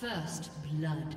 First blood.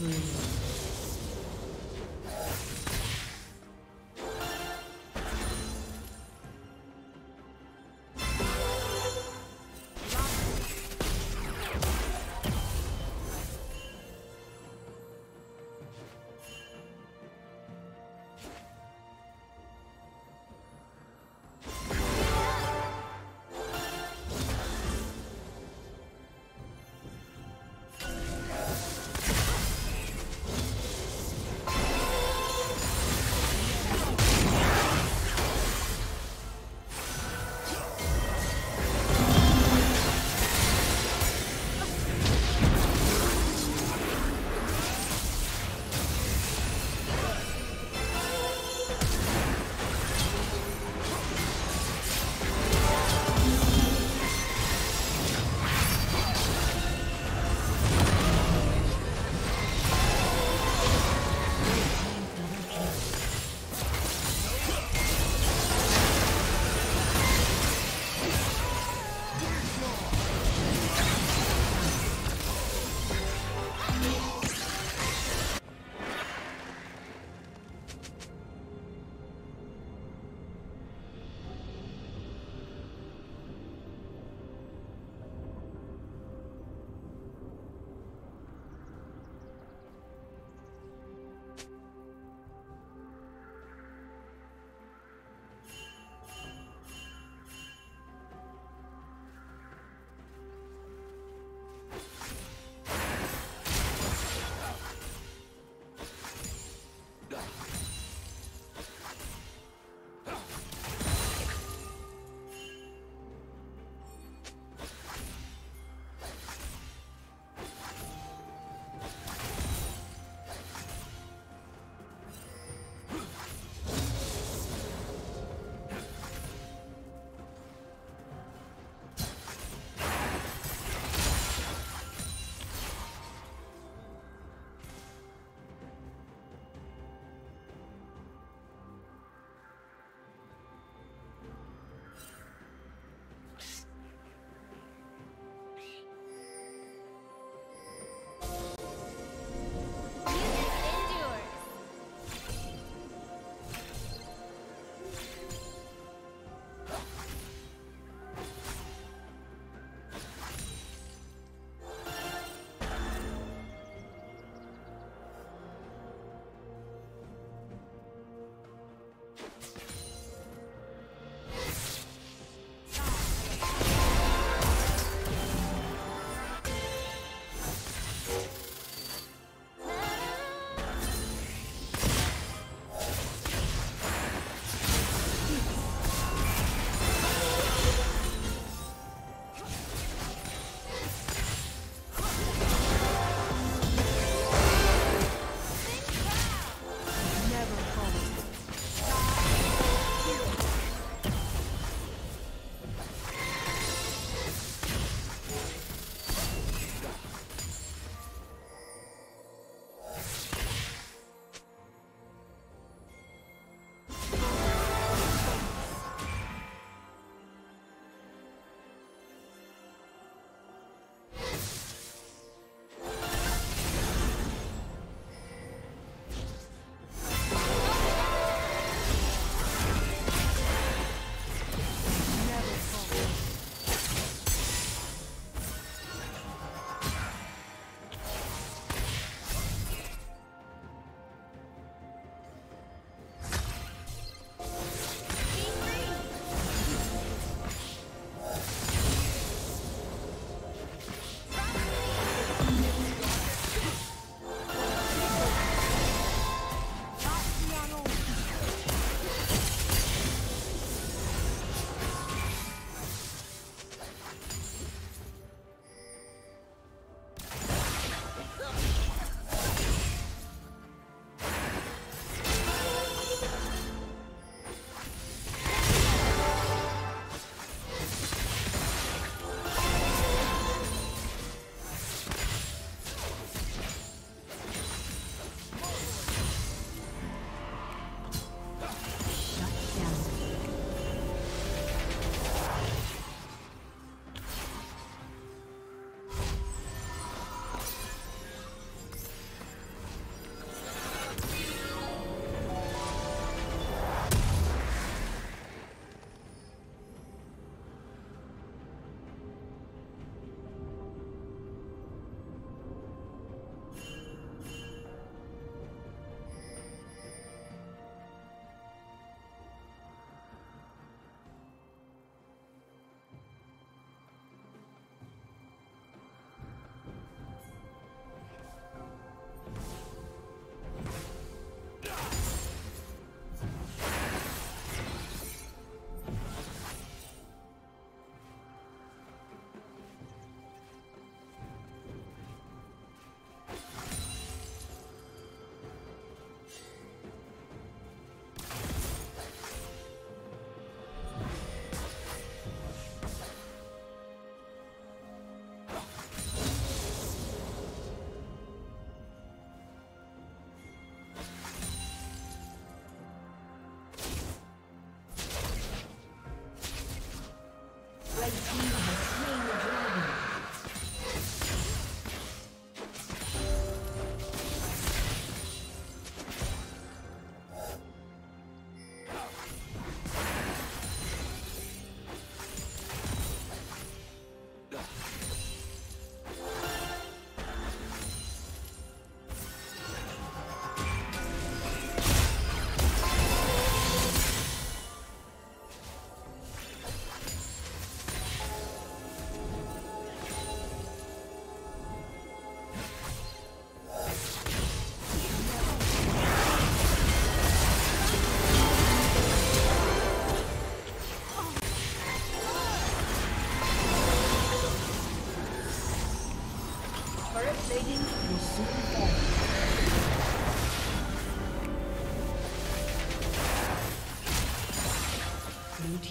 Mm-hmm.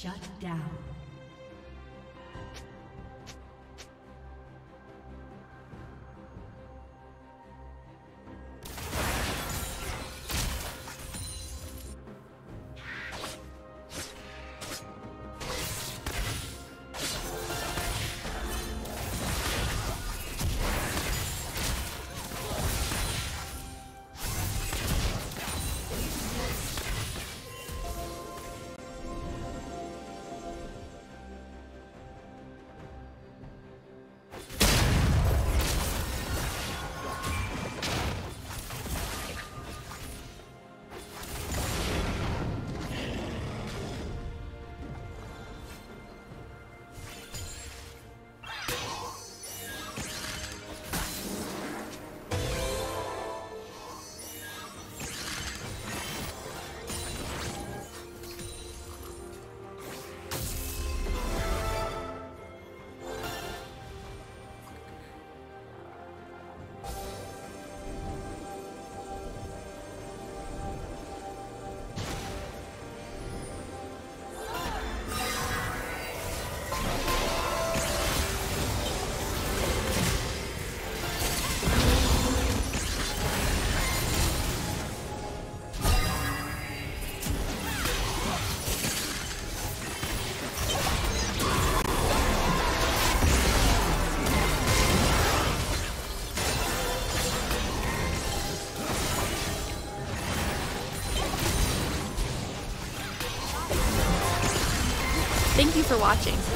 Shut down. For watching.